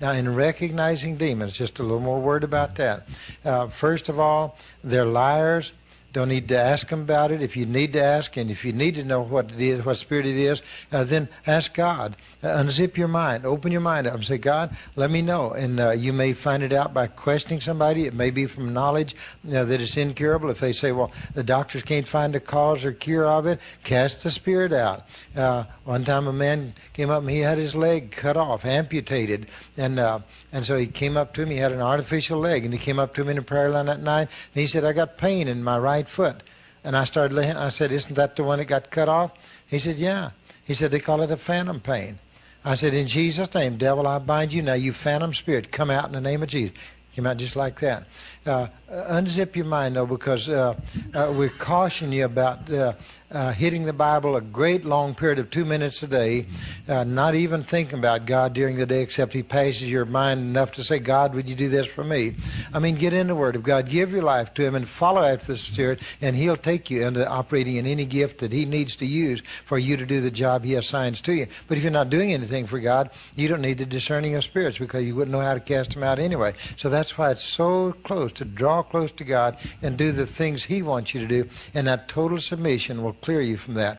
Now, in recognizing demons, just a little more word about that. Uh, first of all, they're liars. Don't need to ask them about it. If you need to ask, and if you need to know what it is, what spirit it is, uh, then ask God. Uh, unzip your mind, open your mind up, and say, God, let me know. And uh, you may find it out by questioning somebody. It may be from knowledge that it's incurable. If they say, well, the doctors can't find a cause or cure of it, cast the spirit out. Uh, one time, a man came up and he had his leg cut off, amputated, and uh, and so he came up to me. He had an artificial leg, and he came up to me in the prayer line that night, and he said, I got pain in my right right foot. And I started laying, I said, Isn't that the one that got cut off? He said, Yeah. He said, They call it a phantom pain. I said, In Jesus' name, devil, I bind you now. You phantom spirit, come out in the name of Jesus. Came out just like that. Uh, unzip your mind, though, because uh, uh, we caution you about uh, uh, hitting the Bible a great long period of two minutes a day, uh, not even thinking about God during the day, except He passes your mind enough to say, God, would you do this for me? I mean, get in the Word of God, give your life to Him, and follow after the Spirit, and He'll take you into operating in any gift that He needs to use for you to do the job He assigns to you. But if you're not doing anything for God, you don't need the discerning of spirits because you wouldn't know how to cast them out anyway. So that's why it's so close to draw close to God and do the things He wants you to do, and that total submission will clear you from that.